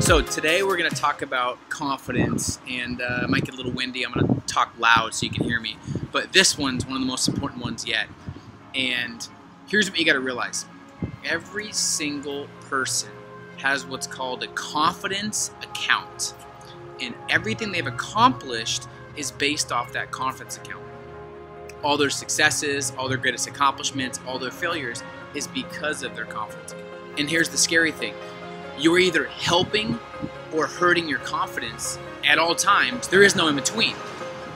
So today we're going to talk about confidence, and uh, it might get a little windy. I'm going to talk loud so you can hear me. But this one's one of the most important ones yet. And here's what you got to realize: every single person has what's called a confidence account, and everything they've accomplished is based off that confidence account. All their successes, all their greatest accomplishments, all their failures is because of their confidence. And here's the scary thing you're either helping or hurting your confidence at all times. There is no in between.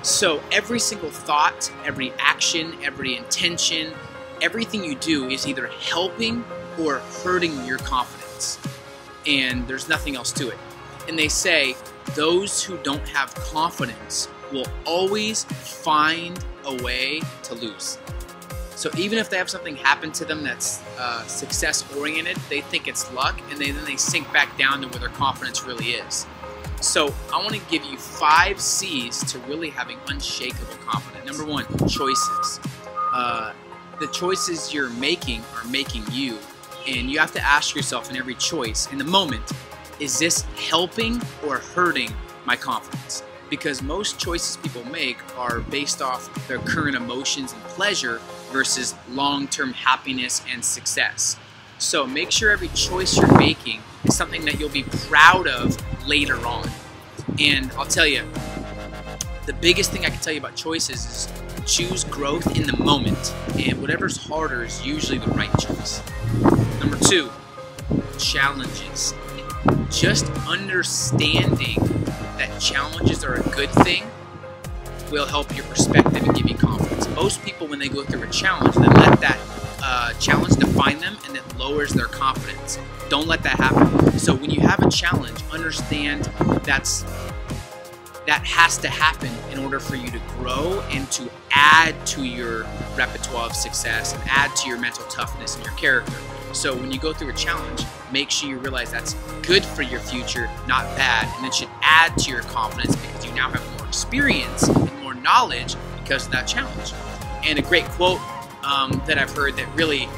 So every single thought, every action, every intention, everything you do is either helping or hurting your confidence. And there's nothing else to it. And they say those who don't have confidence will always find a way to lose. So even if they have something happen to them that's uh, success oriented, they think it's luck, and they, then they sink back down to where their confidence really is. So I want to give you five C's to really having unshakable confidence. Number one, choices. Uh, the choices you're making are making you, and you have to ask yourself in every choice, in the moment, is this helping or hurting my confidence? because most choices people make are based off their current emotions and pleasure versus long term happiness and success. So make sure every choice you're making is something that you'll be proud of later on. And I'll tell you, the biggest thing I can tell you about choices is choose growth in the moment, and whatever's harder is usually the right choice. Number two, challenges. Just understanding that challenges are a good thing will help your perspective and give you confidence. Most people, when they go through a challenge, they let that uh, challenge define them and it lowers their confidence. Don't let that happen. So when you have a challenge, understand that's that has to happen in order for you to grow and to add to your repertoire of success and add to your mental toughness and your character. So when you go through a challenge, make sure you realize that's good for your future, not bad, and it should add to your confidence because you now have more experience knowledge because of that challenge. And a great quote um, that I've heard that really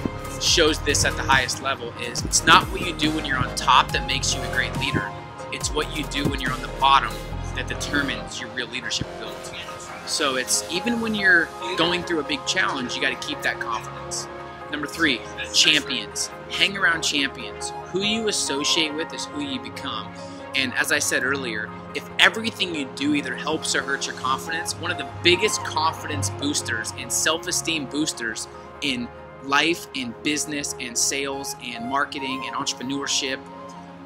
shows this at the highest level is it's not what you do when you're on top that makes you a great leader. It's what you do when you're on the bottom that determines your real leadership ability. So it's even when you're going through a big challenge, you got to keep that confidence. Number three, champions. Hang around champions. Who you associate with is who you become. And as I said earlier, if everything you do either helps or hurts your confidence, one of the biggest confidence boosters and self esteem boosters in life, in business, and sales, and marketing, and entrepreneurship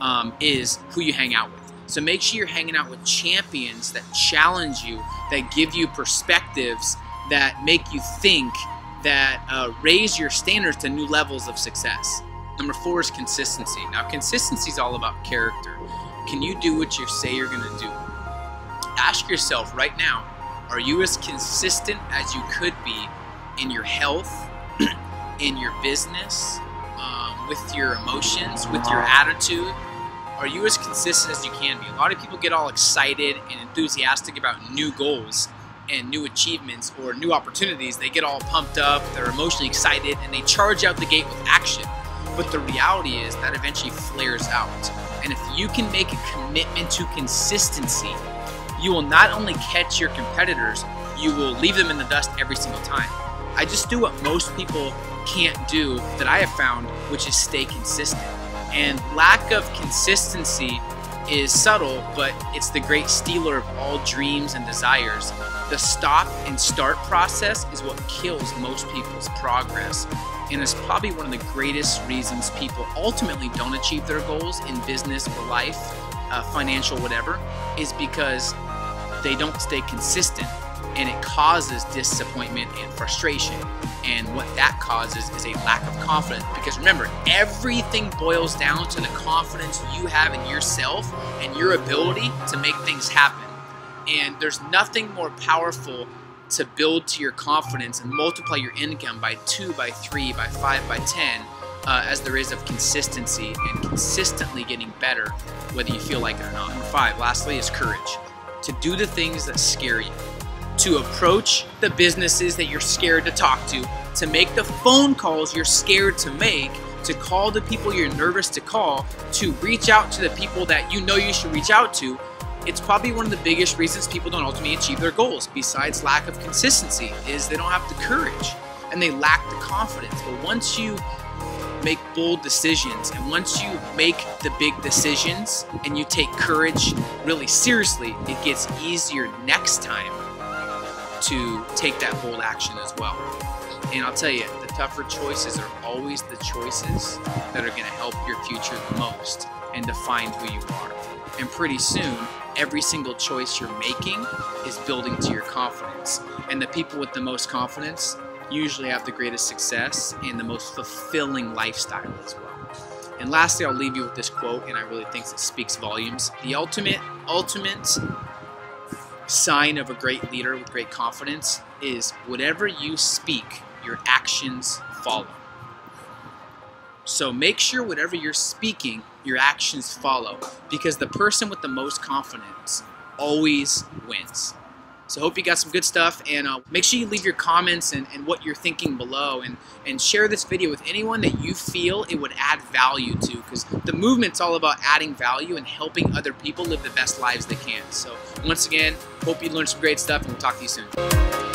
um, is who you hang out with. So make sure you're hanging out with champions that challenge you, that give you perspectives that make you think that uh, raise your standards to new levels of success. Number four is consistency. Now, consistency is all about character. Can you do what you say you're going to do? Ask yourself right now are you as consistent as you could be in your health, in your business, um, with your emotions, with your attitude? Are you as consistent as you can be? A lot of people get all excited and enthusiastic about new goals and new achievements or new opportunities, they get all pumped up, they're emotionally excited, and they charge out the gate with action. But the reality is that eventually flares out. And if you can make a commitment to consistency, you will not only catch your competitors, you will leave them in the dust every single time. I just do what most people can't do that I have found, which is stay consistent. And lack of consistency is subtle, but it's the great stealer of all dreams and desires. The stop and start process is what kills most people's progress. And it's probably one of the greatest reasons people ultimately don't achieve their goals in business or life, uh, financial, whatever, is because they don't stay consistent and it causes disappointment and frustration. And what that causes is a lack of confidence. Because remember, everything boils down to the confidence you have in yourself and your ability to make things happen. And there's nothing more powerful to build to your confidence and multiply your income by two, by three, by five, by ten, uh, as there is of consistency and consistently getting better, whether you feel like it or not. Number five, lastly, is courage. To do the things that scare you, to approach the businesses that you're scared to talk to, to make the phone calls you're scared to make, to call the people you're nervous to call, to reach out to the people that you know you should reach out to, it's probably one of the biggest reasons people don't ultimately achieve their goals, besides lack of consistency, is they don't have the courage and they lack the confidence. But once you make bold decisions and once you make the big decisions and you take courage really seriously, it gets easier next time to take that bold action as well. And I'll tell you, the tougher choices are always the choices that are going to help your future the most and define who you are. And pretty soon, every single choice you're making is building to your confidence. And the people with the most confidence usually have the greatest success and the most fulfilling lifestyle as well. And lastly, I'll leave you with this quote, and I really think it speaks volumes. The ultimate, ultimate sign of a great leader with great confidence is whatever you speak, your actions follow. So make sure whatever you're speaking, your actions follow, because the person with the most confidence always wins. So hope you got some good stuff, and uh, make sure you leave your comments and, and what you're thinking below, and, and share this video with anyone that you feel it would add value to, because the movement's all about adding value and helping other people live the best lives they can. So once again, hope you learned some great stuff, and we'll talk to you soon.